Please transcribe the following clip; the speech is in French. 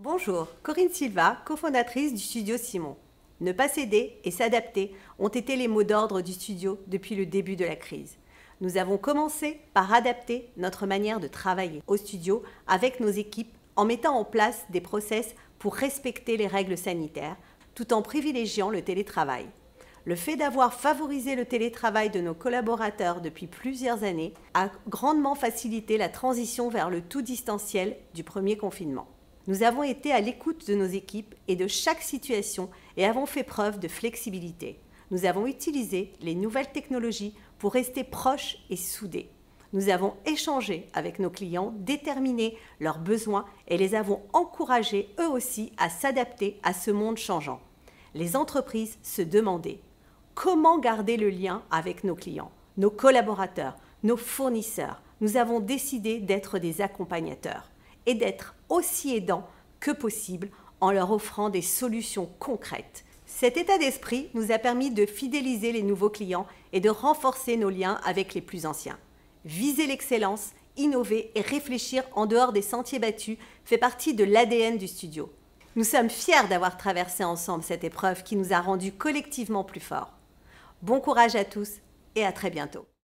Bonjour, Corinne Silva, cofondatrice du studio Simon. Ne pas céder et s'adapter ont été les mots d'ordre du studio depuis le début de la crise. Nous avons commencé par adapter notre manière de travailler au studio avec nos équipes en mettant en place des process pour respecter les règles sanitaires tout en privilégiant le télétravail. Le fait d'avoir favorisé le télétravail de nos collaborateurs depuis plusieurs années a grandement facilité la transition vers le tout distanciel du premier confinement. Nous avons été à l'écoute de nos équipes et de chaque situation et avons fait preuve de flexibilité. Nous avons utilisé les nouvelles technologies pour rester proches et soudés. Nous avons échangé avec nos clients, déterminé leurs besoins et les avons encouragés eux aussi à s'adapter à ce monde changeant. Les entreprises se demandaient comment garder le lien avec nos clients, nos collaborateurs, nos fournisseurs. Nous avons décidé d'être des accompagnateurs et d'être aussi aidants que possible en leur offrant des solutions concrètes. Cet état d'esprit nous a permis de fidéliser les nouveaux clients et de renforcer nos liens avec les plus anciens. Viser l'excellence, innover et réfléchir en dehors des sentiers battus fait partie de l'ADN du studio. Nous sommes fiers d'avoir traversé ensemble cette épreuve qui nous a rendus collectivement plus forts. Bon courage à tous et à très bientôt.